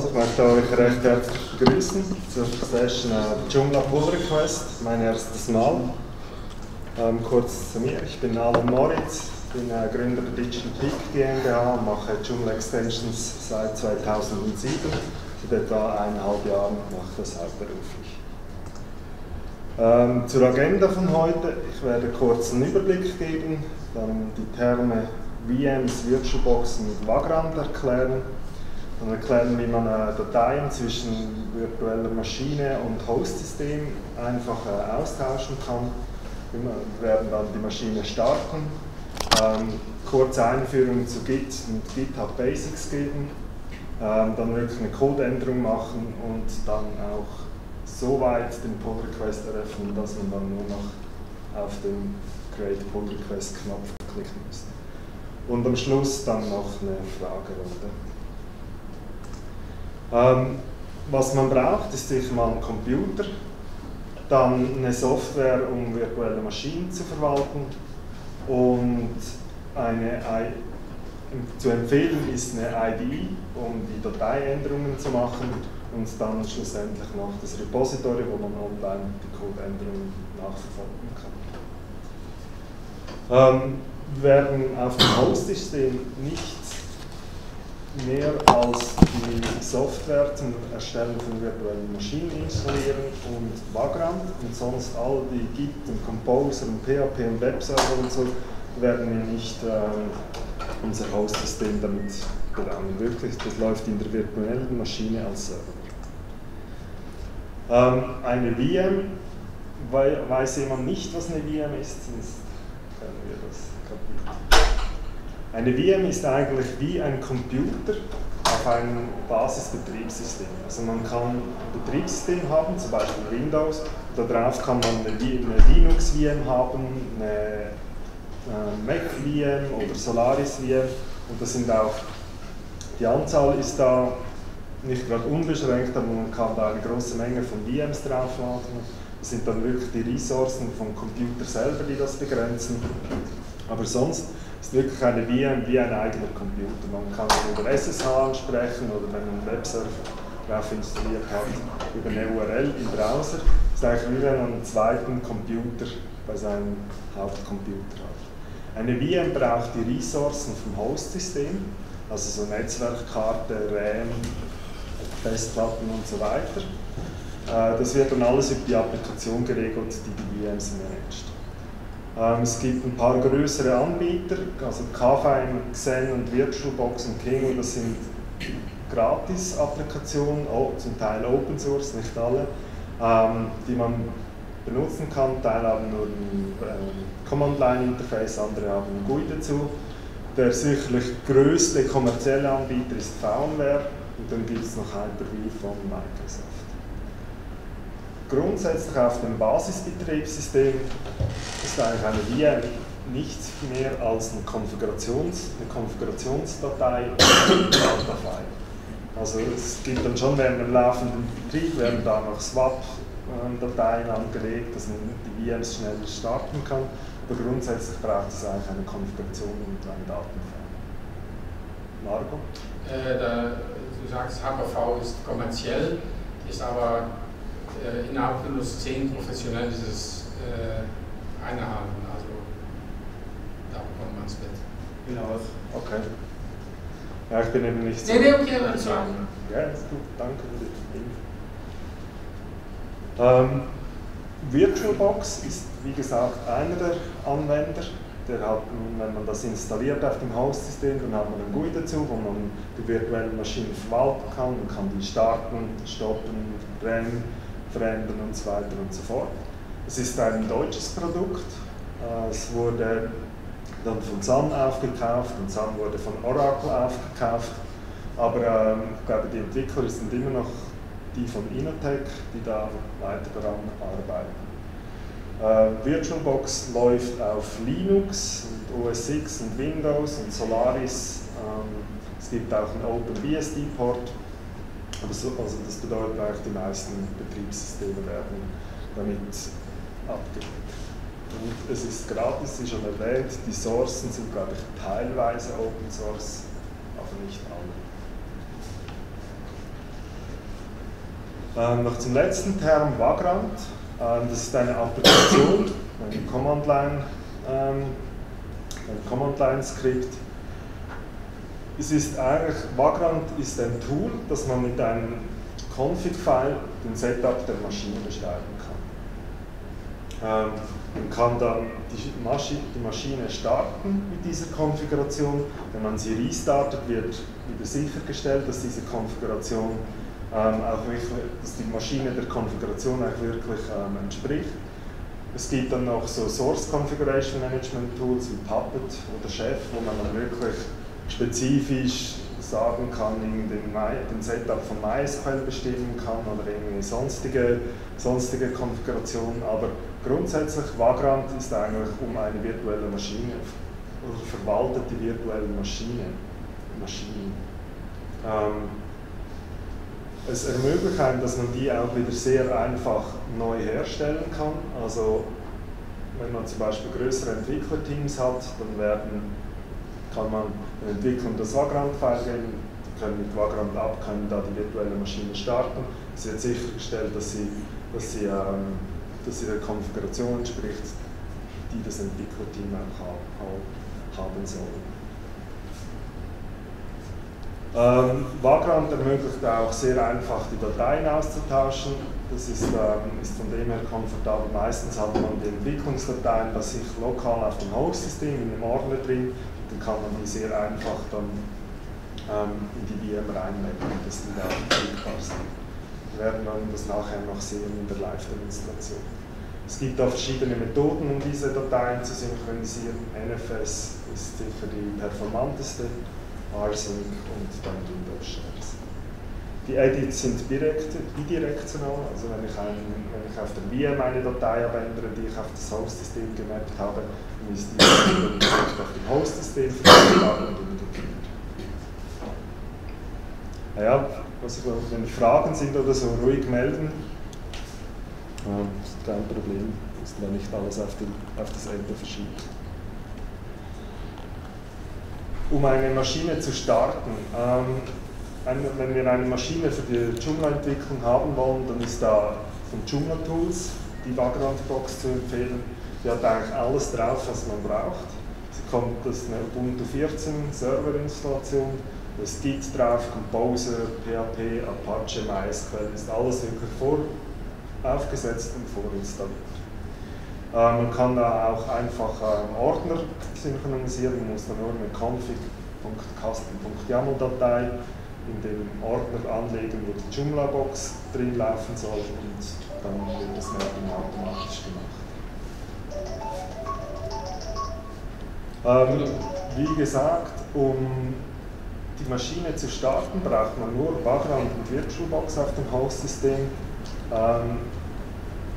Also ich möchte euch recht herzlich begrüßen zur Session äh, Joomla Pull Request, mein erstes Mal. Ähm, kurz zu mir, ich bin Alan Moritz, bin äh, Gründer der Digital Peak GmbH, mache Joomla Extensions seit 2007. Seit etwa eineinhalb Jahren mache ich das hauptberuflich. Ähm, zur Agenda von heute, ich werde kurz einen Überblick geben, dann die Terme VMs, VirtualBoxen und Vagrant erklären und erklären, wie man äh, Dateien zwischen virtueller Maschine und Host-System einfach äh, austauschen kann. Wir werden dann die Maschine starten, ähm, kurze Einführung zu Git und GitHub Basics geben, ähm, dann wirklich eine Codeänderung machen und dann auch so weit den Pull Request eröffnen, dass man dann nur noch auf den Create Pull Request Knopf klicken muss. Und am Schluss dann noch eine Fragerunde. Ähm, was man braucht, ist sicher mal ein Computer, dann eine Software, um virtuelle Maschinen zu verwalten und eine zu empfehlen ist eine ID, um die Dateiänderungen zu machen und dann schlussendlich noch das Repository, wo man online die Codeänderungen nachverfolgen kann. Ähm, werden auf dem Host-System nicht mehr als die Software zum Erstellen von virtuellen Maschinen installieren und Vagrant und sonst all die Git und Composer und PHP und Webserver und so werden wir nicht äh, unser Host-System damit belangen. Wirklich, das läuft in der virtuellen Maschine als Server. Ähm, eine VM, weiß jemand nicht, was eine VM ist, sonst können wir das eine VM ist eigentlich wie ein Computer auf einem Basisbetriebssystem. Also man kann ein Betriebssystem haben, zum Beispiel Windows, darauf kann man eine, Linux-VM haben, eine äh, Mac-VM oder Solaris-VM und das sind auch, die Anzahl ist da nicht gerade unbeschränkt, aber man kann da eine große Menge von VMs draufladen. Das sind dann wirklich die Ressourcen vom Computer selber, die das begrenzen. Aber sonst ist wirklich eine VM wie ein eigener Computer. Man kann über SSH ansprechen oder wenn man einen Webserver drauf installiert hat, über eine URL im Browser. Das ist eigentlich wie wenn man einen zweiten Computer bei seinem Hauptcomputer hat. Eine VM braucht die Ressourcen vom Host-System, also so Netzwerkkarte, RAM, Festplatten und so weiter. Äh, das wird dann alles über die Applikation geregelt, die die VMs managt. Ähm, es gibt ein paar größere Anbieter, also KVM, Xen und VirtualBox und King, das sind Gratis-Applikationen, zum Teil Open Source, nicht alle, ähm, die man benutzen kann. Teile haben nur ein äh, Command-Line-Interface, andere haben ein GUI dazu. Der sicherlich größte kommerzielle Anbieter ist VMware und dann gibt es noch Hyper-V von Microsoft grundsätzlich auf dem Basisbetriebssystem ist eigentlich eine VM nichts mehr als eine, Konfigurations, eine Konfigurationsdatei oder eine Datei. Also es gibt dann schon während dem laufenden Betrieb werden da noch Swap-Dateien angelegt, dass man die VMs schnell starten kann, aber grundsätzlich braucht es eigentlich eine Konfiguration und einen Datenfile. Marco? Äh, da, du sagst, HPV ist kommerziell, ist aber äh, innerhalb Windows 10 professionell dieses äh, eine haben. Also da bekommt man es mit. Genau. Okay. Ja, ich bin eben nicht so. Nee, nee, okay, dann sagen. Ja, ist gut, danke für die ähm, VirtualBox ist, wie gesagt, einer der Anwender. Der hat, wenn man das installiert auf dem Host-System, dann hat man ein GUI dazu, wo man die virtuelle Maschine verwalten kann. Man kann die starten, stoppen, brennen verändern und so weiter und so fort. Es ist ein deutsches Produkt. Äh, es wurde dann von Sun aufgekauft und Sun wurde von Oracle aufgekauft. Aber ähm, ich glaube, die Entwickler sind immer noch die von Inotech, die da weiter daran arbeiten. Äh, VirtualBox läuft auf Linux und OS X und Windows und Solaris. Ähm, es gibt auch einen OpenBSD-Port so, also das bedeutet eigentlich, die meisten Betriebssysteme werden damit abgedeckt. Und es ist gratis, wie schon erwähnt, die Sourcen sind, glaube ich, teilweise Open Source, aber nicht alle. Ähm, noch zum letzten Term, Vagrant. Ähm, das ist eine Applikation, ein Command-Line ähm, Command-Line-Skript. Es ist eigentlich, Vagrant ist ein Tool, das man mit einem Config-File den Setup der Maschine beschreiben kann. Ähm, man kann dann die, Maschine, die Maschine starten mit dieser Konfiguration. Wenn man sie restartet, wird wieder sichergestellt, dass diese Konfiguration ähm, auch wirklich, dass die Maschine der Konfiguration auch wirklich ähm, entspricht. Es gibt dann noch so Source Configuration Management Tools wie Puppet oder Chef, wo man dann wirklich spezifisch sagen kann, den, Setup von MySQL bestimmen kann oder irgendwie sonstige, sonstige Konfigurationen. Aber grundsätzlich Vagrant ist eigentlich um eine virtuelle Maschine oder verwaltet die virtuelle Maschine. Maschinen. Ähm, es ermöglicht einem, dass man die auch wieder sehr einfach neu herstellen kann. Also wenn man zum Beispiel größere Entwicklerteams hat, dann werden, kann man den Entwicklern das Vagrant-File geben, die können mit Vagrant ab, können da die virtuelle Maschine starten. Es wird sichergestellt, dass sie, dass sie, ähm, dass sie der Konfiguration entspricht, die das Entwicklerteam auch haben soll. Ähm, Vagrant ermöglicht auch sehr einfach die Dateien auszutauschen. Das ist, ähm, ist von dem her komfortabel. Meistens hat man die Entwicklungsdateien bei sich lokal auf dem Host-System in dem Ordner drin. Dann kann man die sehr einfach dann ähm, in die VM reinlegen, dass die da klickbar sind. Wir werden dann das nachher noch sehen in der Live-Demonstration. Es gibt auch verschiedene Methoden, um diese Dateien zu synchronisieren. NFS ist sicher die performanteste. rsync und dann Windows Shares. Die Edits sind direkt, bidirektional, also wenn ich, ein, wenn ich auf der VM eine Datei abändere, die ich auf das Host-System gemappt habe, dann direkt auf dem Host-System verfügbar und umgekehrt. Ja, also wenn Fragen sind oder so, ruhig melden. Ja, ist kein Problem, ist man nicht alles auf, den, auf das Ende verschiebt um eine Maschine zu starten. Ähm, wenn wir eine Maschine für die Joomla-Entwicklung haben wollen, dann ist da von Joomla Tools die Vagrant-Box zu empfehlen. Die hat eigentlich alles drauf, was man braucht. Sie kommt, das ist eine Ubuntu 14 Serverinstallation, da ist Git drauf, Composer, PHP, Apache, MySQL, ist alles wirklich vor aufgesetzt und vorinstalliert. Äh, man kann da auch einfach ähm, Ordner synchronisieren, man muss dann nur eine config.custom.yaml-Datei in den Ordner anlegen, wo die Joomla-Box drin laufen soll und dann wird das Mapping automatisch gemacht. Ähm, wie gesagt, um die Maschine zu starten, braucht man nur Vagrant und VirtualBox auf dem Host-System. Ähm,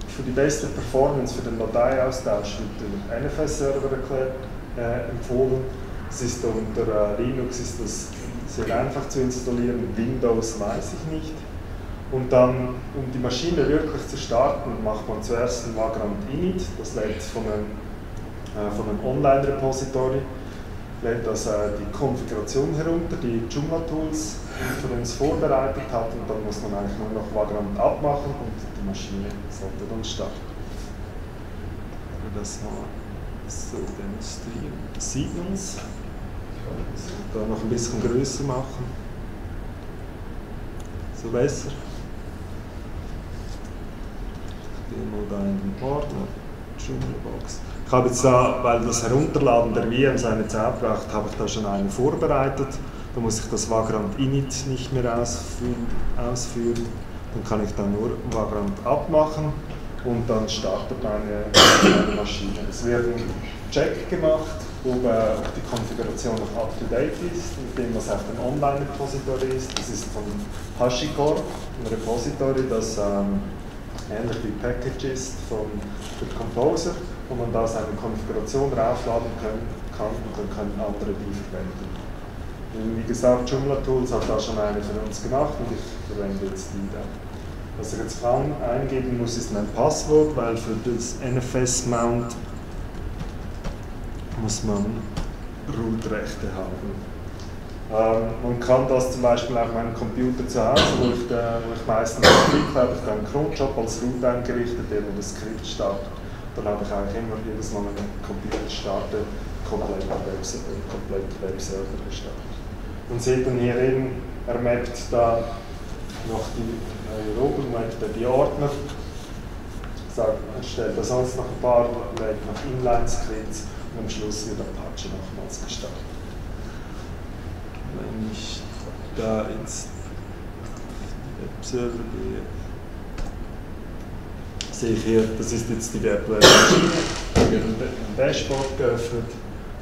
für die beste Performance für den Dateiaustausch wird der NFS-Server äh, empfohlen. Es ist unter äh, Linux ist das sehr einfach zu installieren, Windows weiß ich nicht. Und dann, um die Maschine wirklich zu starten, macht man zuerst ein Vagrant Init, das lädt von einem, von einem Online-Repository, lädt das äh, die Konfiguration herunter, die Joomla-Tools für uns vorbereitet hat und dann muss man eigentlich nur noch Vagrant abmachen und die Maschine sollte dann starten. Wir das mal so demonstrieren. Sieht man es? Da noch ein bisschen größer machen. So besser. Ich gehe mal da in den Ordner, Joomla-Box. Habe jetzt da, weil das Herunterladen der VM seine Zeit braucht, habe ich da schon einen vorbereitet. Da muss ich das Vagrant Init nicht mehr ausführen. ausführen. Dann kann ich dann nur Vagrant abmachen und dann startet meine, meine Maschine. Es wird ein Check gemacht, ob, äh, die Konfiguration noch up-to-date ist, mit dem, was auf dem Online-Repository ist. Das ist von HashiCorp, ein Repository, das ähm, ähnlich wie Package ist von der Composer, wo man da seine Konfiguration raufladen können, kann und dann können andere die verwenden. Wie gesagt, Joomla Tools hat da schon eine für uns gemacht und ich verwende jetzt die da. Was ich jetzt eingeben muss, ist mein Passwort, weil für das NFS-Mount muss man Root-Rechte haben. Ähm, man kann das zum Beispiel auf meinem Computer zu Hause, wo ich, äh, wo ich meistens entwickle, habe ich einen Cronjob als Root eingerichtet, der das Skript startet. Dann habe ich eigentlich immer jedes Mal, wenn ich einen Computer starte, komplett komplett Webserver gestartet. Und seht dann hier eben, er mappt da noch die neue Logo, mappt die Ordner, sagt, stellt da sonst noch ein paar, lädt noch Inline-Scripts und am Schluss wird Apache nochmals gestartet. Wenn ich da ins Webserver gehe, sehe ich das ist jetzt die Web-Maschine, wird ein Dashboard geöffnet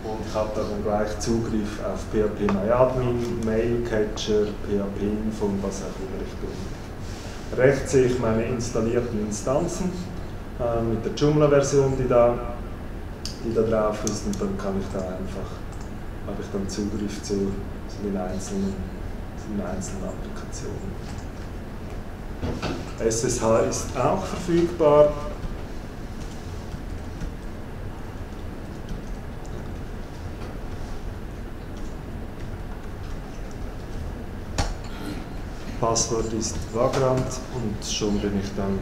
und ich habe dann gleich Zugriff auf PHP MyAdmin, Mailcatcher, PHP Info und was auch immer ich tue. Rechts sehe ich meine installierten Instanzen äh, mit der Joomla-Version, die da, die da drauf ist und dann kann ich da einfach, habe ich dann Zugriff zu, zu, den, einzelnen, zu den einzelnen Applikationen. SSH ist auch verfügbar. Passwort ist Vagrant und schon bin ich dann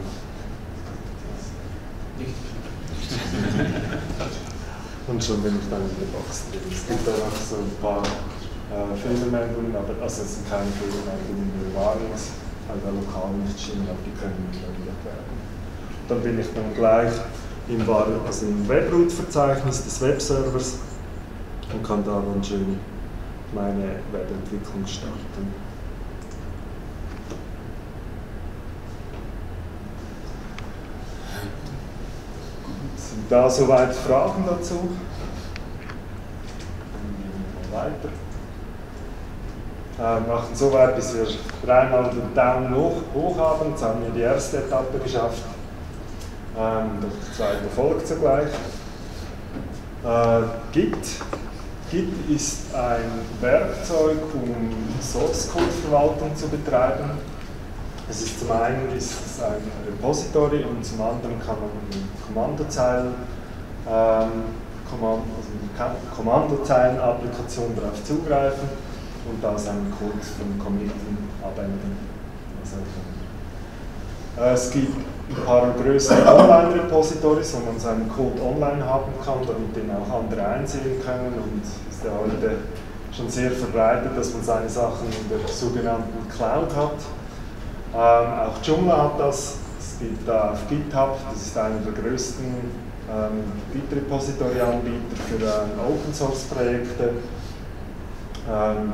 und schon bin ich dann in der Box drin. Es gibt da noch so ein paar äh, Fehlermeldungen, aber also es sind keine Fehlermeldungen in der Warnungs, weil da lokal nicht schienen, aber die können ignoriert werden. Dann bin ich dann gleich im, also im Webroot-Verzeichnis des Webservers und kann da dann schön meine Webentwicklung starten. da soweit Fragen dazu? Weiter. Äh, machen so weit, bis wir dreimal den Daumen hoch, hoch haben. Jetzt haben wir die erste Etappe geschafft. Ähm, die zweite folgt sogleich. Äh, Git. Git ist ein Werkzeug, um Source Code Verwaltung zu betreiben. Es ist zum einen ist es ein Repository und zum anderen kann man Kommandozeilen ähm, Kommand, also Kommandozeilen-Applikation darauf zugreifen und da seinen Code von Committen abändern. Äh, es gibt ein paar größere Online-Repositories, wo man seinen Code online haben kann, damit den auch andere einsehen können und ist ja heute schon sehr verbreitet, dass man seine Sachen in der sogenannten Cloud hat. Ähm, auch Joomla hat das, es gibt da auf GitHub, das ist einer der größten ähm, Git-Repository-Anbieter für ähm, Open-Source-Projekte. Ähm,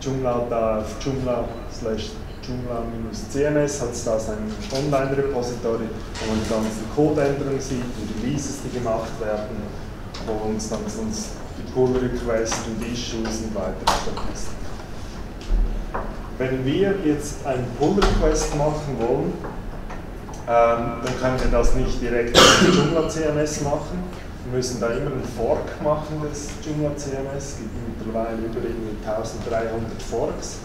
Joomla da Joomla slash Joomla-CMS hat es da sein Online-Repository, wo man die ganzen Codeänderungen sieht, die Releases, die gemacht werden und dann sonst die Pull-Requests und Issues und weitere Statistiken. Wenn wir jetzt einen Pull-Request machen wollen, ähm, dann können wir das nicht direkt mit Joomla CMS machen. Wir müssen da immer einen Fork machen des Joomla CMS. Es gibt mittlerweile über 1300 Forks.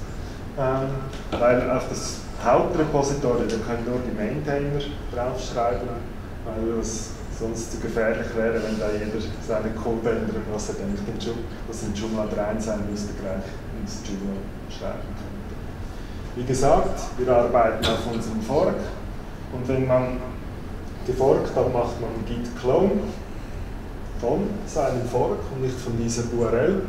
Ähm, weil auf das Hauptrepository, da können nur die Maintainer draufschreiben, weil das sonst zu gefährlich wäre, wenn da jeder seine Code ändert, was er denkt, was in Joomla 3 sein müsste, gleich ins Joomla schreiben kann. Wie gesagt, wir arbeiten auf unserem Fork und wenn man geforkt, dann macht man git clone von seinem Fork und nicht von dieser URL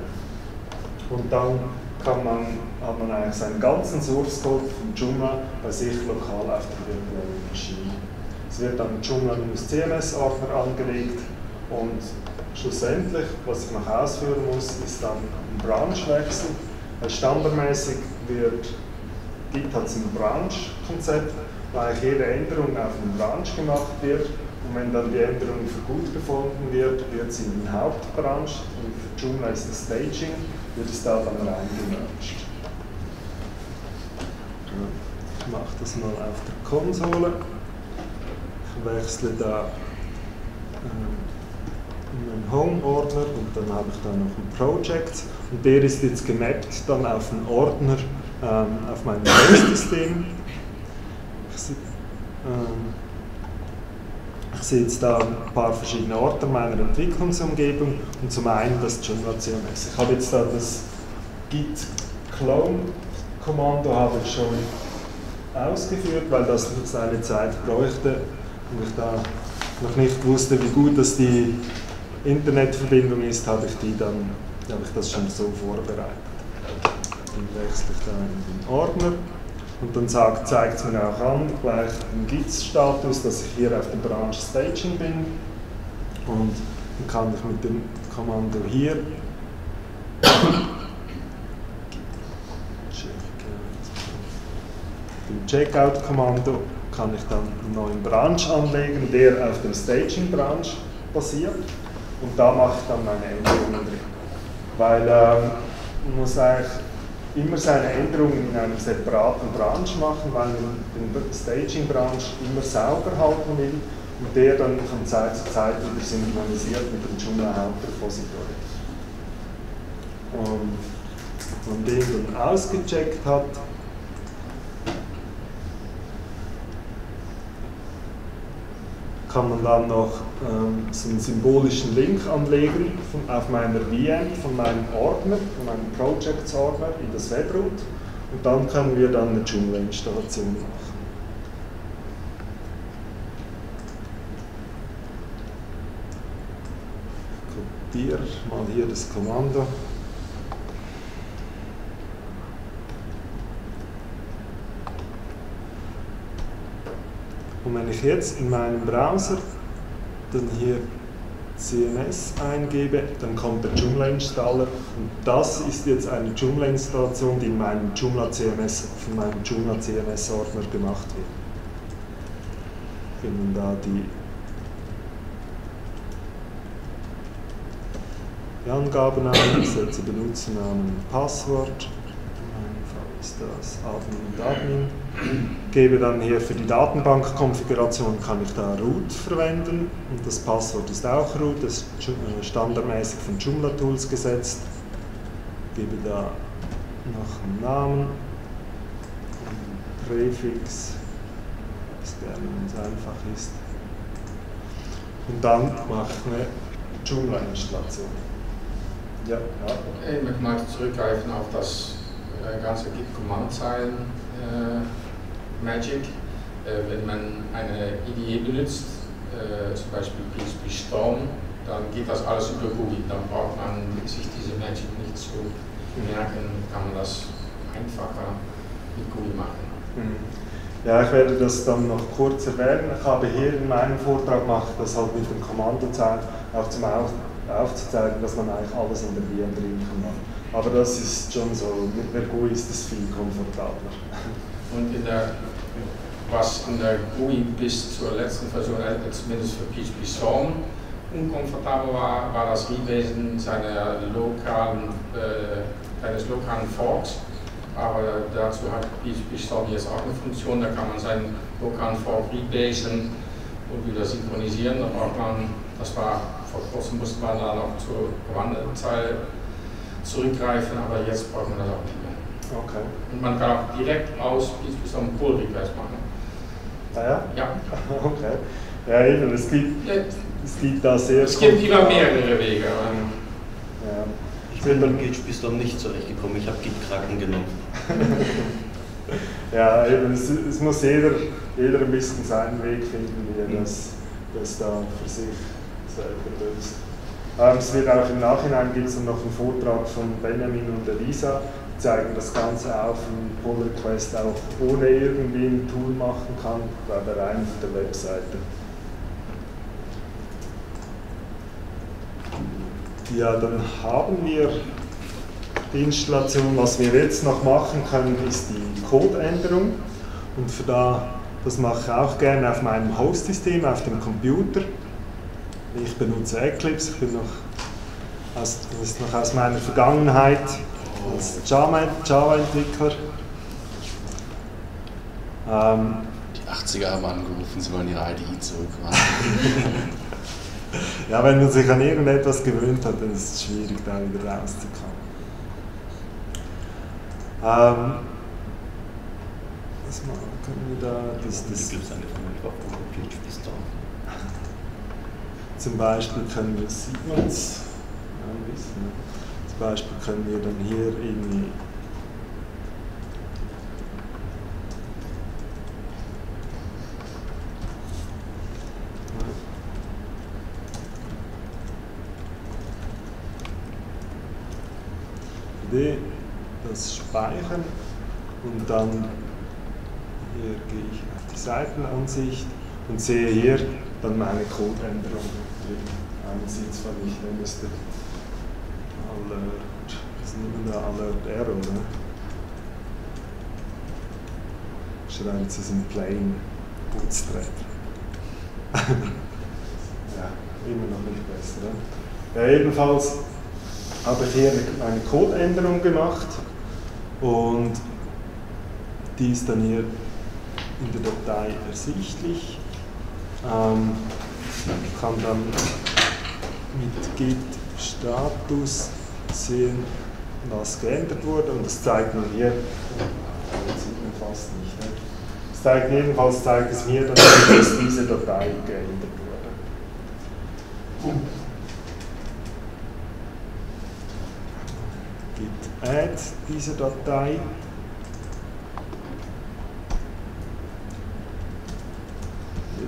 und dann kann man, hat man eigentlich seinen ganzen Source Code von Joomla bei sich lokal auf der virtuellen Maschine. Es wird dann Joomla-CMS-Ordner angelegt und schlussendlich, was ich noch ausführen muss, ist dann ein Branchwechsel. Standardmäßig wird Git hat ein Branch-Konzept, weil jede Änderung auf einen Branch gemacht wird und wenn dann die Änderung für gut befunden wird, wird sie in den und für Joomla ist das Staging, wird es da dann reingemerged. Ich mache das mal auf der Konsole. Ich wechsle da äh, in meinen Home-Ordner und dann habe ich da noch ein Project und der ist jetzt gemappt dann auf einen Ordner ähm, auf meinem Mail-System. Ich, ähm, ich sehe jetzt da ein paar verschiedene Orte meiner Entwicklungsumgebung und zum einen das Joomla CMS. Ich habe jetzt da das git clone Kommando habe ich schon ausgeführt, weil das seine Zeit bräuchte und ich da noch nicht wusste, wie gut das die Internetverbindung ist, habe ich die dann habe ich das schon so vorbereitet. Dann wechsle ich da in den Ordner und dann zeigt es mir auch an, gleich im Git-Status, dass ich hier auf dem Branch Staging bin und dann kann ich mit dem Kommando hier dem Checkout-Kommando kann ich dann einen neuen Branch anlegen, der auf dem Staging-Branch basiert und da mache ich dann meine Änderungen drin. Weil ähm, man muss eigentlich immer seine Änderungen in einem separaten Branch machen, weil man den Staging-Branch immer sauber halten will und der dann von Zeit zu Zeit wieder synchronisiert mit dem Joomla Hauptrepository. Und wenn man den dann ausgecheckt hat, kann man dann noch ähm, so einen symbolischen Link anlegen von, auf meiner VM, von meinem Ordner, von meinem Projects-Ordner in das Webroot und dann können wir dann eine Joomla-Installation machen. Kopiere mal hier das Kommando. Wenn ich jetzt in meinem Browser dann hier CMS eingebe, dann kommt der Joomla-Installer und das ist jetzt eine Joomla-Installation, die in meinem Joomla CMS, von meinem Joomla CMS-Ordner gemacht wird. Finden da die, die Angaben ein, setze Benutzernamen und Passwort das Admin und Admin. Gebe dann hier für die Datenbankkonfiguration kann ich da root verwenden und das Passwort ist auch root, das ist äh, standardmäßig von Joomla Tools gesetzt. Gebe da noch einen Namen, einen Präfix, was gerne uns einfach ist. Und dann mache ich eine Joomla-Installation. Ja, ja. Ich möchte mal zurückgreifen auf das ganze Git-Command-Zeilen äh, Magic. Äh, wenn man eine IDE benutzt, zum Beispiel PHP Storm, dann geht das alles über GUI. Dann braucht man sich diese Magic nicht zu merken, kann man das einfacher mit GUI machen. Mhm. Ja, ich werde das dann noch kurz erwähnen. Ich habe hier in meinem Vortrag gemacht, das halt mit dem Kommandozeilen auch zum aufzuzeigen, dass man eigentlich alles in der VM drin kann machen. Aber das ist schon so, mit GUI ist es viel komfortabler. Und in der, was in der GUI bis zur letzten Version, äh, zumindest für PHP Storm, unkomfortabel war, war das Rebesen seiner lokalen, äh, eines lokalen Forks. Aber dazu hat PHP Storm jetzt auch eine Funktion, da kann man seinen lokalen Fork rebasen und wieder synchronisieren. Da braucht man, das war vor kurzem musste man da noch zur gewandelten Zeile zurückgreifen, aber jetzt braucht man das auch nicht mehr. Okay. Und man kann auch direkt aus bis zum Pull Request machen. Ah ja? Ja. Okay. Ja, eben, es gibt, ja. es gibt da sehr. Es gibt immer mehrere Wege. Ja. Ich bin beim Git bis dann nicht zurechtgekommen, ich habe Git-Kraken genommen. ja, eben, es, es, muss jeder, jeder ein bisschen seinen Weg finden, wie er mhm. das, das da für sich selber löst. Ähm, es wird auch im Nachhinein gibt es noch einen Vortrag von Benjamin und Elisa, die zeigen das Ganze auf im Pull Request auch ohne irgendwie ein Tool machen kann, aber rein auf der Webseite. Ja, dann haben wir die Installation. Was wir jetzt noch machen können, ist die Codeänderung. Und für da, das mache ich auch gerne auf meinem Host-System, auf dem Computer. Ich benutze Eclipse, ich bin noch aus, das ist noch aus meiner Vergangenheit als Java-Entwickler. Ähm, die 80er haben angerufen, sie wollen ihre IDE zurückmachen. ja, wenn man sich an irgendetwas gewöhnt hat, dann ist es schwierig, da wieder rauszukommen. Ähm, was machen, können wir da? Das, das, gibt es eine PHP Storm. Zum Beispiel können wir Siemens, ja, wissen, zum Beispiel können wir dann hier irgendwie das speichern und dann hier gehe ich auf die Seitenansicht und sehe hier dann meine Codeänderung zwar nicht, wenn es der Alert, das nicht mehr Alert Error, ne? Schreibt es in Plain Bootstrap. ja, immer noch nicht besser. Ne? Ja, ebenfalls habe ich hier eine Codeänderung gemacht und die ist dann hier in der Datei ersichtlich. Ähm, ich kann dann mit Git Status sehen, was geändert wurde und das zeigt mir hier, das sieht man fast nicht, ne? das zeigt jedenfalls zeigt es mir, dass diese Datei geändert wurde. Git add diese Datei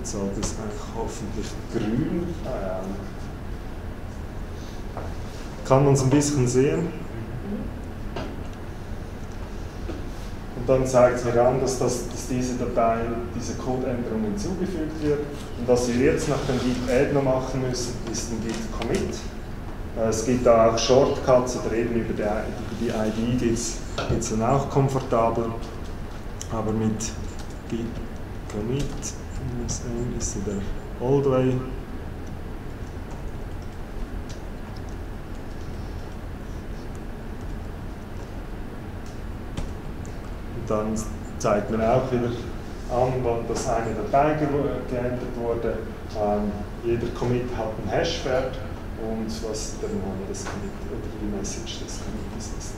Jetzt es eigentlich hoffentlich grün. Ah, ja. Kann man es ein bisschen sehen. Und dann zeigt es mir an, dass, das, dass diese Datei, diese Codeänderung hinzugefügt wird. Und was wir jetzt nach dem Git Add noch machen müssen, ist ein Git Commit. Äh, es gibt da auch Shortcuts oder eben über die, über die ID geht es dann auch komfortabel. Aber mit Git Commit MSN ist der Old Way. Und dann zeigt man auch wieder an, wann das eine Datei geändert wurde. Ähm, jeder Commit hat einen Hash-Wert und was der Name des Commit oder die Message des Commits ist.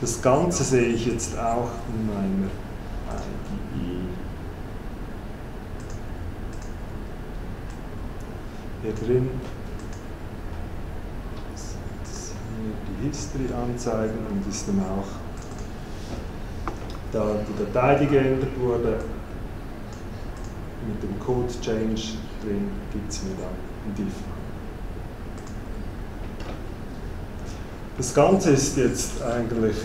Das Ganze sehe ich jetzt auch in meiner IDE. Hier drin die History anzeigen und ist dann auch da die Datei, die geändert wurde, mit dem Code Change drin gibt es mir dann ein Diff. Das Ganze ist jetzt eigentlich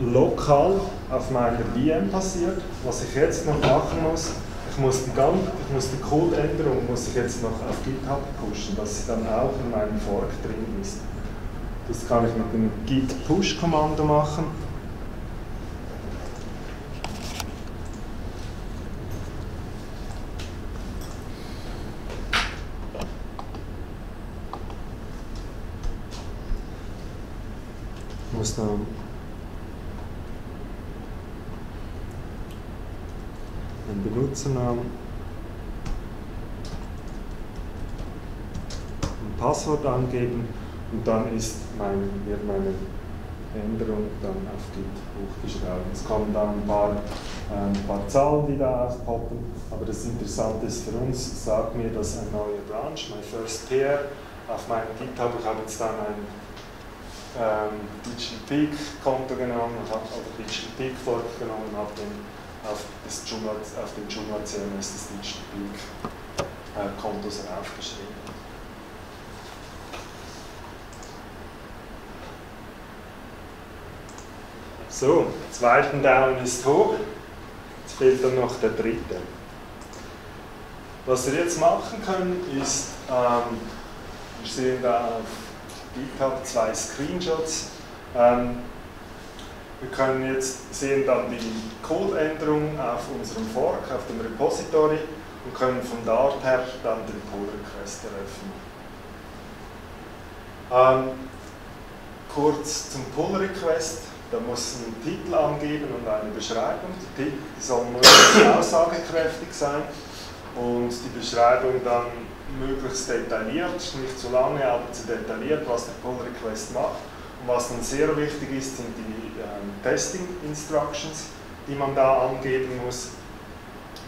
lokal auf meiner VM passiert. Was ich jetzt noch machen muss, muss die, ganze, ich muss die Codeänderung muss ich jetzt noch auf GitHub pushen, dass sie dann auch in meinem Fork drin ist. Das kann ich mit dem git push Kommando machen. muss dann den Benutzernamen und Passwort angeben und dann ist mein, wird meine Änderung dann auf Git hochgeschrieben. Es kommen dann ein paar, äh, ein paar Zahlen, die da aufpoppen, aber das Interessante ist für uns, sagt mir, dass ein neuer Branch, mein First Pair, auf meinem GitHub, ich habe jetzt dann ein ähm, Digital Peak Konto genommen, also Digital Peak vorgenommen, habe den auf, das Joomla, auf Joomla CMS des Digital Peak äh, aufgeschrieben. So, zweiten Daumen ist hoch. Jetzt fehlt dann noch der dritte. Was wir jetzt machen können, ist, ähm, wir sehen da auf GitHub zwei Screenshots. Ähm, wir können jetzt sehen dann die Codeänderung auf unserem Fork, auf dem Repository und können von dort her dann den Pull Request eröffnen. Ähm, kurz zum Pull Request. Da muss ein Titel angeben und eine Beschreibung. Die Titel soll möglichst aussagekräftig sein und die Beschreibung dann möglichst detailliert, nicht zu lange, aber zu detailliert, was der Pull Request macht. Und was dann sehr wichtig ist, sind die Testing Instructions, die man da angeben muss,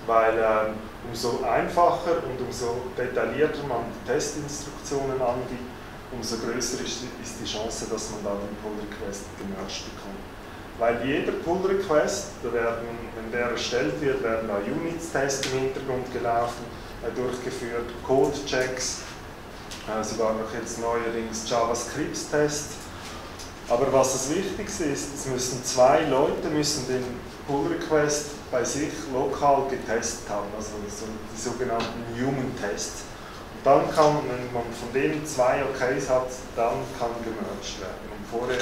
weil ähm, umso einfacher und umso detaillierter man die Testinstruktionen angibt, umso größer ist, die Chance, dass man da den Pull-Request gemerged bekommt. Weil jeder Pull-Request, wenn der erstellt wird, werden da Units-Tests im Hintergrund gelaufen, äh, durchgeführt, Code-Checks, äh, sogar noch jetzt neuerdings JavaScript-Tests. Aber was das Wichtigste ist, es müssen zwei Leute müssen den Pull-Request bei sich lokal getestet haben, also so die sogenannten Human-Tests. Und dann kann, wenn man von denen zwei OKs hat, dann kann gemerged werden. Und vorher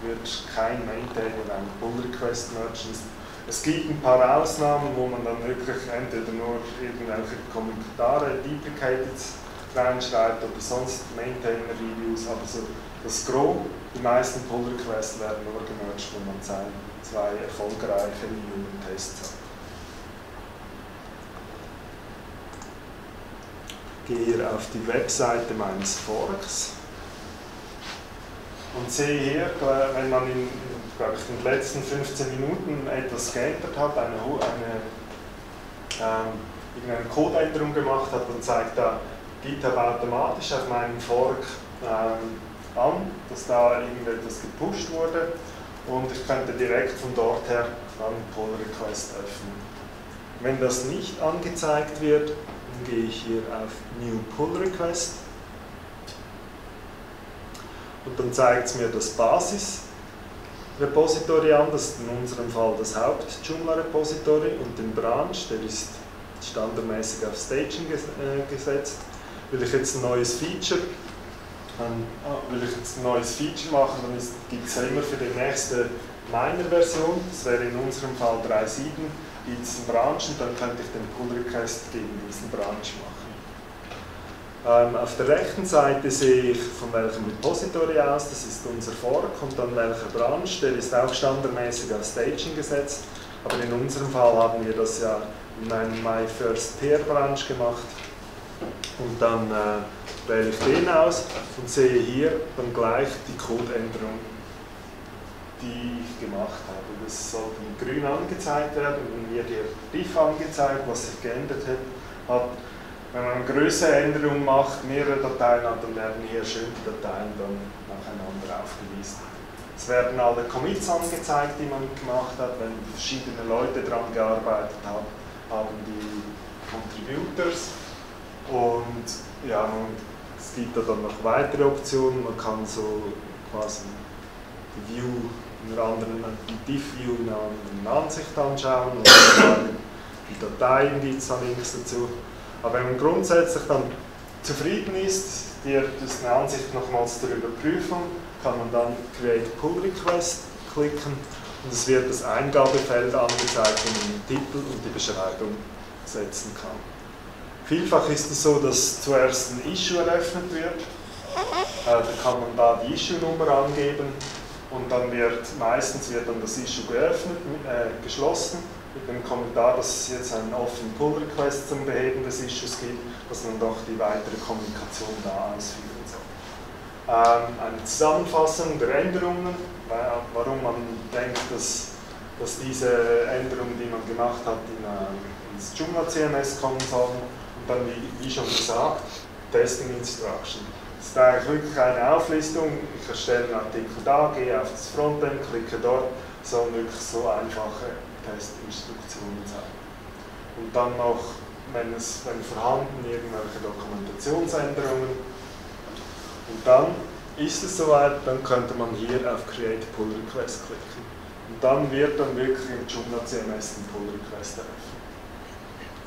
wird kein Maintainer einen Pull-Request mergen. Es gibt ein paar Ausnahmen, wo man dann wirklich entweder nur irgendwelche Kommentare, Deprecated reinschreibt oder sonst Maintainer-Reviews, aber so das Gros, die meisten Pull-Requests werden nur gemerged, wenn man zwei erfolgreiche Human-Tests hat. Gehe hier auf die Webseite meines Forks und sehe hier, wenn man in, glaube ich, in den letzten 15 Minuten etwas geändert hat, eine, eine, ähm, eine Codeänderung gemacht hat, dann zeigt da GitHub automatisch auf meinem Fork ähm, an, dass da irgendetwas gepusht wurde und ich könnte direkt von dort her dann Pull Request öffnen. Wenn das nicht angezeigt wird, dann gehe ich hier auf New Pull Request und dann zeigt es mir das Basis-Repository an, das ist in unserem Fall das Haupt-Joomla-Repository und den Branch, der ist standardmäßig auf Staging äh, gesetzt. Will ich jetzt ein neues Feature ähm, will ich jetzt ein neues Feature machen, dann gibt es ja immer für die nächste Miner-Version, das wäre in unserem Fall 3.7, gibt es einen Branch und dann könnte ich den Pull-Request gegen diesen Branch machen. Ähm, auf der rechten Seite sehe ich von welchem Repository aus, das ist unser Fork und dann welcher Branch, der ist auch standardmäßig auf Staging gesetzt, aber in unserem Fall haben wir das ja in einem My First Pair Branch gemacht. Und dann äh, wähle ich den aus und sehe hier dann gleich die Codeänderung, die ich gemacht habe. Das soll in grün angezeigt werden und mir der Diff angezeigt, was sich geändert hat. Wenn man eine größere Änderung macht, mehrere Dateien hat, dann werden hier schön die Dateien dann nacheinander aufgelistet. Es werden alle Commits angezeigt, die man gemacht hat, wenn verschiedene Leute daran gearbeitet haben, haben die Contributors und ja, man, es gibt da dann noch weitere Optionen, man kann so quasi die View in einer anderen, die Diff-View in einer anderen Ansicht anschauen und die Dateien es dann links dazu. Aber wenn man grundsätzlich dann zufrieden ist, die eine Ansicht nochmals darüber prüfen, kann man dann Create Pull Request klicken und es wird das Eingabefeld angezeigt, wo man den Titel und die Beschreibung setzen kann. Vielfach ist es so, dass zuerst ein Issue eröffnet wird. Äh, da kann man da die Issue-Nummer angeben und dann wird meistens wird dann das Issue geöffnet, äh, geschlossen mit dem Kommentar, dass es jetzt einen offenen Pull-Request zum Beheben des Issues gibt, dass man doch die weitere Kommunikation da ausführen soll. Ähm, eine Zusammenfassung der Änderungen, warum man denkt, dass, dass diese Änderungen, die man gemacht hat, in, äh, ins Joomla CMS kommen sollen. Dann, wie, wie schon gesagt, Testing Instruction. Das ist eigentlich wirklich eine Auflistung. Ich erstelle einen Artikel da, gehe auf das Frontend, klicke dort, sollen wirklich so einfache Testinstruktionen sein. Und dann noch, wenn, es, wenn vorhanden, irgendwelche Dokumentationsänderungen. Und dann ist es soweit, dann könnte man hier auf Create Pull Request klicken. Und dann wird dann wirklich im Joomla CMS ein Pull Request eröffnet.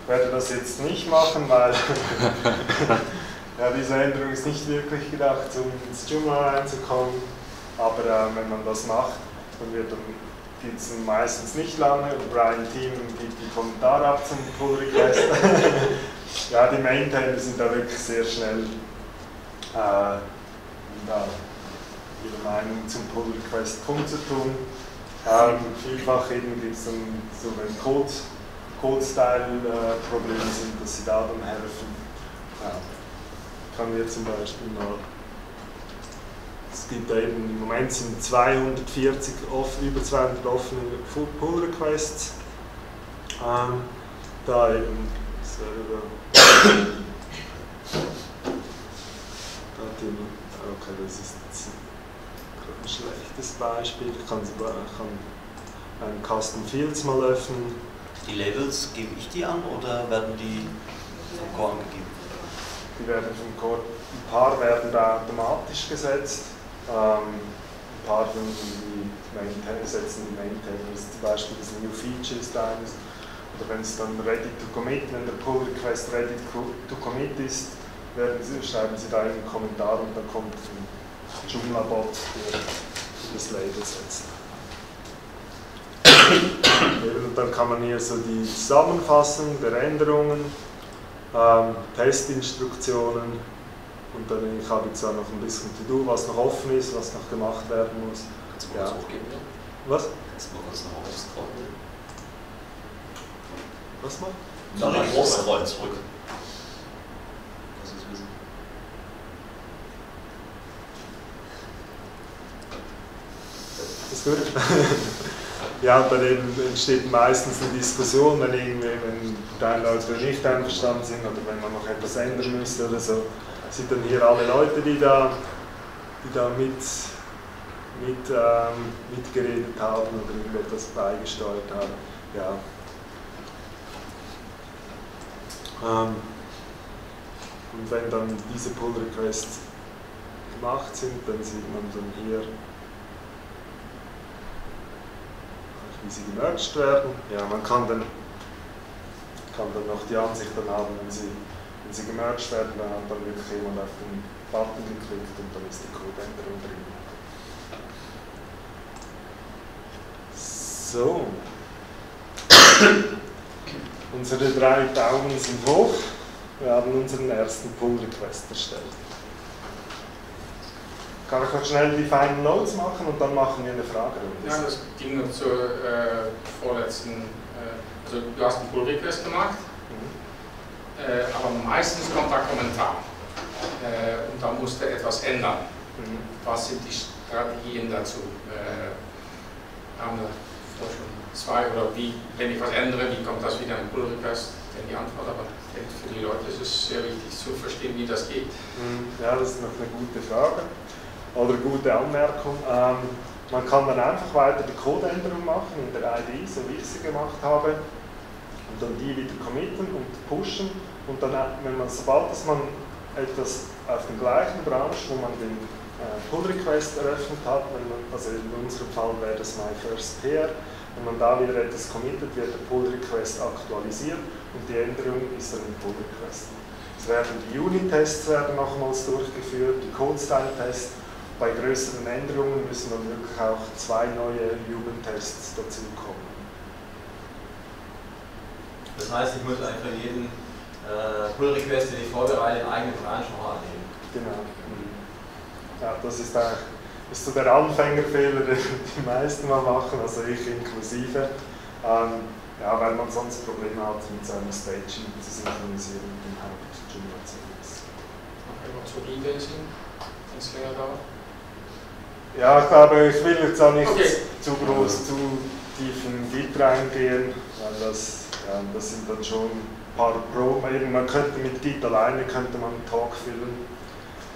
Werde das jetzt nicht machen, weil ja, diese Änderung ist nicht wirklich gedacht, um ins Joomla reinzukommen. Aber äh, wenn man das macht, dann wird dann gibt es meistens nicht lange und Brian Team gibt die Kommentare ab zum Pull Request. ja, die Maintainer sind da wirklich sehr schnell äh, da ihre Meinung zum Pull Request kundzutun. Ähm, vielfach eben gibt es dann so, wenn Code, Code-Style-Probleme sind, dass sie da dann helfen. Ja. Kann wir zum Beispiel mal es gibt eben, im Moment sind 240, über 200 offene Pull Requests. Ähm, da eben selber. da hat okay, das ist ein schlechtes Beispiel. Ich kann, kann einen Custom Fields mal öffnen. Die Labels, gebe ich die an oder werden die vom Core angegeben? Die werden vom Core, ein paar werden da automatisch gesetzt. Ähm, ein paar die Maintain, setzen die Maintainers, zum Beispiel das New Feature ist eines. Oder wenn es dann ready to commit, wenn der Pull Request ready to commit ist, Sie, schreiben Sie da einen Kommentar und dann kommt ein Joomla-Bot, der das Label setzt. Und dann kann man hier so die Zusammenfassung der Änderungen, ähm, Testinstruktionen und dann ich habe jetzt auch noch ein bisschen To-Do, was noch offen ist, was noch gemacht werden muss. Kannst du mal ja. hochgeben? Ja? Was? Kannst du mal kurz nach oben scrollen? Was mal? Ja, nach groß scrollen zurück. Ist gut? ja, dann eben entsteht meistens eine Diskussion, wenn, irgendwie, wenn deine Leute nicht einverstanden sind oder wenn man noch etwas ändern müsste oder so. Sind dann hier alle Leute, die da, die da mit, mit, ähm, mitgeredet haben oder irgendetwas beigesteuert haben. Ja. Ähm, und wenn dann diese Pull Requests gemacht sind, dann sieht man dann hier wie sie gemerged werden. Ja, man kann dann, kann dann noch die Ansicht dann haben, wenn sie, wenn sie gemerged werden, dann hat dann wirklich jemand auf den Button geklickt und dann ist die Codeänderung drin. So. Unsere drei Daumen sind hoch. Wir haben unseren ersten Pull-Request erstellt. Kann ich noch schnell die Final Notes machen und dann machen wir eine Frage. Ja, das ging noch zur äh, vorletzten, äh, also du hast einen Pull Request gemacht, mhm. äh, aber meistens kommt da Kommentar äh, und da musste etwas ändern. Mhm. Was sind die Strategien dazu? Äh, haben wir schon zwei oder wie, wenn ich was ändere, wie kommt das wieder in Pull Request? Denn die Antwort, aber für die Leute ist es sehr wichtig zu verstehen, wie das geht. Mhm. Ja, das ist noch eine gute Frage oder gute Anmerkung. Ähm, man kann dann einfach weiter die Codeänderung machen in der ID, so wie ich sie gemacht habe, und dann die wieder committen und pushen. Und dann, wenn man, sobald dass man etwas auf dem gleichen Branch, wo man den äh, Pull Request eröffnet hat, man, also in unserem Fall wäre das My First Pair, wenn man da wieder etwas committet, wird der Pull Request aktualisiert und die Änderung ist dann im Pull Request. Es werden die Unit-Tests nochmals durchgeführt, die Code-Style-Tests bei größeren Änderungen müssen dann wirklich auch zwei neue Jugendtests dazukommen. Das heißt, ich muss eigentlich für jeden äh, Pull-Request, den ich vorbereite, einen eigenen Branch noch annehmen. Genau. Ja, das ist, eigentlich, ist so der Anfängerfehler, den die meisten mal machen, also ich inklusive. Ähm, ja, weil man sonst Probleme hat, mit seinem Staging zu synchronisieren mit dem Haupt-Joomla-Service. Okay, was für Ideen sind, wenn es länger dauert? Ja, ich glaube, ich will jetzt auch nicht okay. zu groß, zu tief in Git reingehen, weil das, ja, das sind dann schon ein paar Pro. Man könnte mit Git alleine könnte man einen Talk füllen.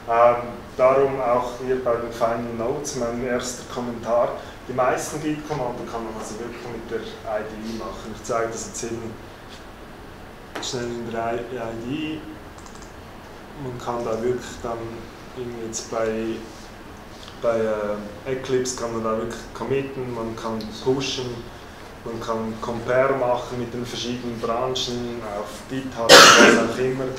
Ähm, darum auch hier bei den Final Notes mein erster Kommentar. Die meisten Git-Kommando kann man also wirklich mit der ID machen. Ich zeige das jetzt eben schnell in der ID. Man kann da wirklich dann jetzt bei bei äh, Eclipse kann man da wirklich committen, man kann pushen, man kann Compare machen mit den verschiedenen Branchen, auf GitHub, was auch immer, man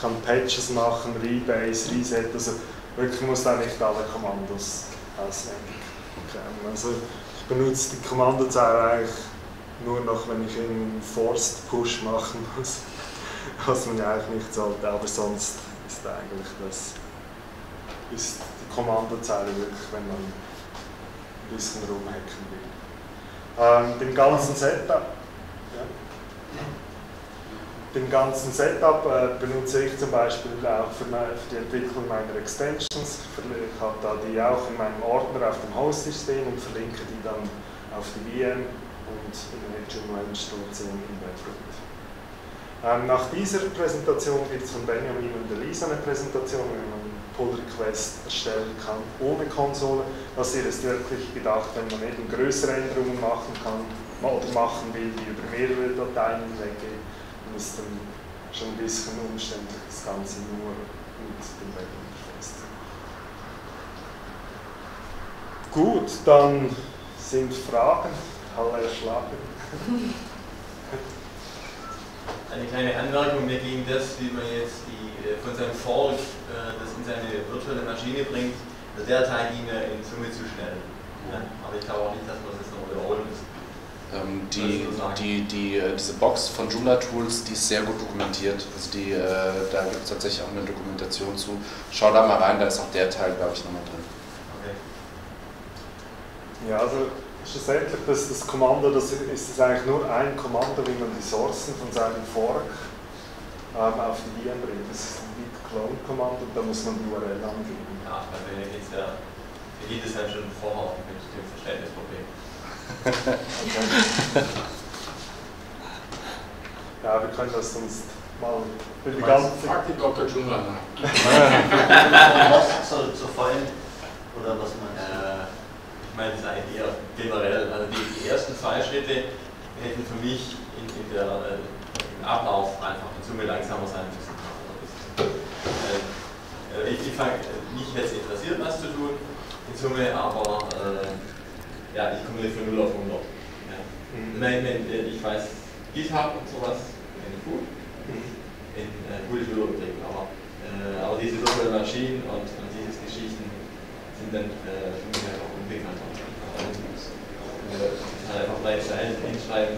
kann Patches machen, Rebase, Reset, also wirklich muss da nicht alle Kommandos auswendig kennen. Also ich benutze die Kommandozeile eigentlich nur noch, wenn ich einen Forced Push machen muss, was man ja eigentlich nicht sollte, aber sonst ist eigentlich das ist Kommandozeile wirklich, wenn man ein bisschen rumhacken will. Ähm, den ganzen Setup, den ganzen Setup äh, benutze ich zum Beispiel auch für, meine, für, die Entwicklung meiner Extensions. Ich habe da die auch in meinem Ordner auf dem Host-System und verlinke die dann auf die VM und in der HTML-Installation im Webfront. Ähm, nach dieser Präsentation gibt es von Benjamin und Elisa eine Präsentation, wie man Pull Request erstellen kann ohne Konsole. Das hier ist wirklich gedacht, wenn man eben größere Änderungen machen kann oder machen will, die über mehrere Dateien hinweggehen, dann ist dann schon ein bisschen umständlich das Ganze nur mit dem Webinterface. Gut, dann sind Fragen alle erschlagen. Eine kleine Anmerkung, mir ging das, wie man jetzt die, äh, von seinem Fork äh, das in seine virtuelle Maschine bringt, der Teil ging mir in Summe zu schnell. Ja? Aber ich glaube auch nicht, dass man das noch wiederholen muss. Ähm, die, die, die, äh, diese Box von Joomla Tools, die ist sehr gut dokumentiert. Also die, äh, da gibt es tatsächlich auch eine Dokumentation zu. Schau da mal rein, da ist auch der Teil, glaube ich, nochmal drin. Okay. Ja, also schlussendlich das, das Kommando, das ist, ist eigentlich nur ein Kommando, wie man die Sourcen von seinem Fork ähm, auf die VM bringt. Das ist ein git clone kommando und da muss man die URL angeben. Ja, bei mir geht es ja, mir geht es halt schon vorher mit dem Verständnisproblem. ja, wir können das sonst mal für die ganze... Frag die Dr. Jungler nach. was soll zu fallen? Oder was meinst du? Äh, meine, das ist eigentlich eher generell. Also die, die ersten zwei Schritte hätten für mich in, in der, äh, im Ablauf einfach in Summe langsamer sein müssen. Äh, ich, ich fang, mich jetzt interessiert, was zu tun in Summe, aber äh, ja, ich komme nicht von 0 auf 100. Ja. Mhm. Nein, wenn, ich weiß, GitHub und sowas finde ich gut. Mhm. In äh, gute Schulbetrieben, aber, äh, aber diese virtuellen Maschinen und, und diese Geschichten sind dann äh, für mich einfach unbekannt. Äh, einfach mal Zeilen hinschreiben.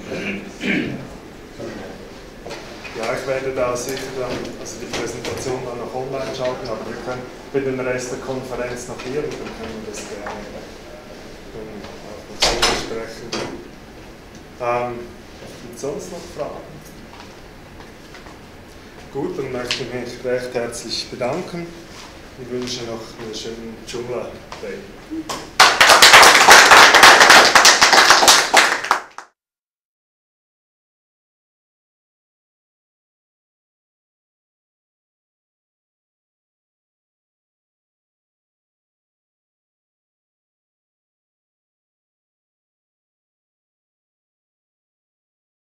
Ja, ich werde da sicher dann, also die Präsentation dann noch online schalten, aber wir können für den Rest der Konferenz noch hier und dann können wir das gerne auf den besprechen. Ähm, Gibt sonst noch Fragen? Gut, dann möchte ich mich recht herzlich bedanken und wünsche noch einen schönen Joomla-Day.